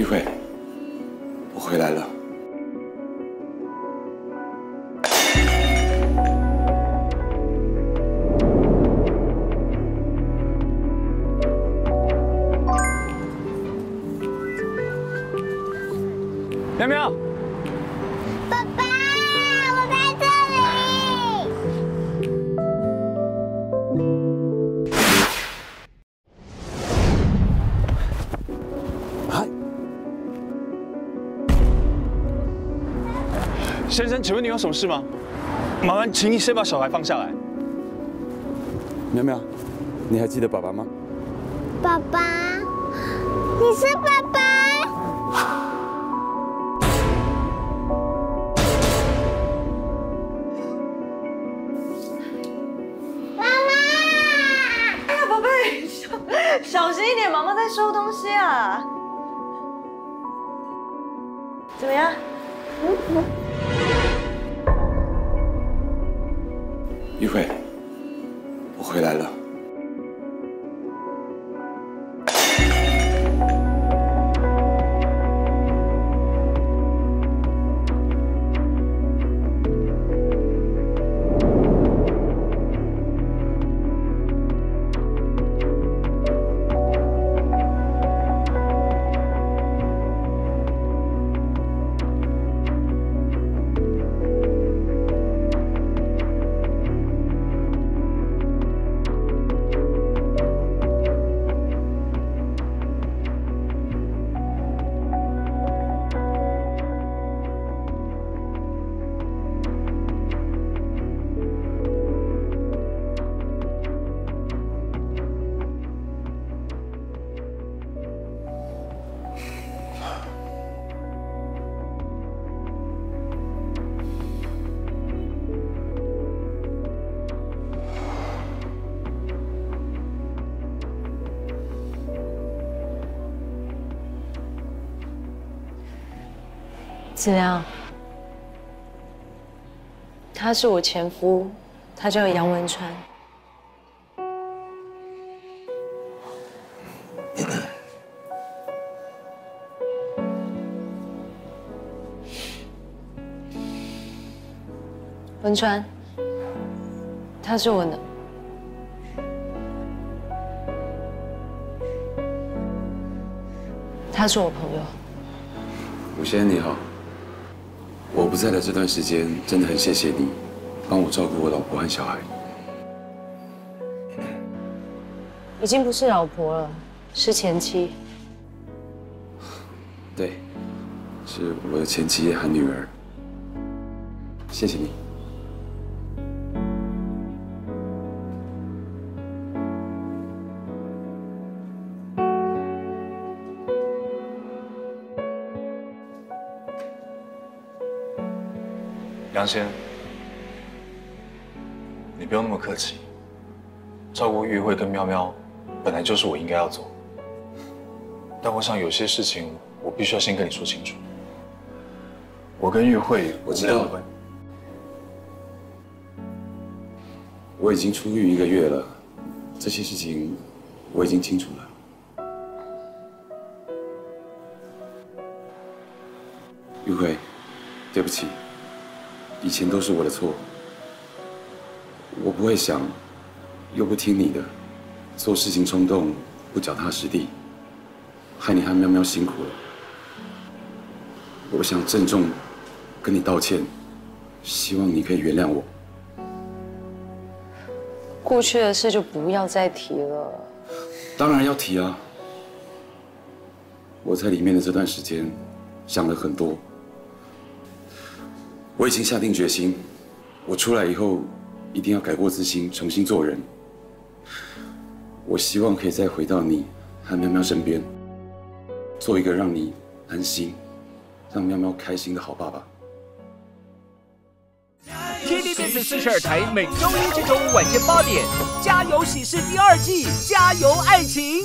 一会，我回来了。先生，请问你有什么事吗？麻烦请你先把小孩放下来。苗苗，你还记得爸爸吗？爸爸，你是爸爸。妈妈，哎呀，宝贝，小小心一点，妈妈在收东西啊。怎么样？玉慧，我回来了。子良，他是我前夫，他叫杨文川。文川，他是我的，他是我朋友。吴先生你好，我不在的这段时间，真的很谢谢你帮我照顾我老婆和小孩。已经不是老婆了，是前妻。对，是我的前妻和女儿。谢谢你。杨先，你不用那么客气。照顾玉慧跟喵喵，本来就是我应该要做的。但我想有些事情，我必须要先跟你说清楚。我跟玉慧，我知道我已经出狱一个月了，这些事情我已经清楚了。玉慧，对不起，以前都是我的错，我不会想，又不听你的，做事情冲动，不脚踏实地，害你和喵喵辛苦了。我想郑重跟你道歉，希望你可以原谅我。过去的事就不要再提了。当然要提啊！我在里面的这段时间想了很多，我已经下定决心，我出来以后一定要改过自新，重新做人。我希望可以再回到你和喵喵身边，做一个让你安心、让喵喵开心的好爸爸。TVBS 四十二台每周一至周五晚间八点，《加油喜事》第二季，加油爱情。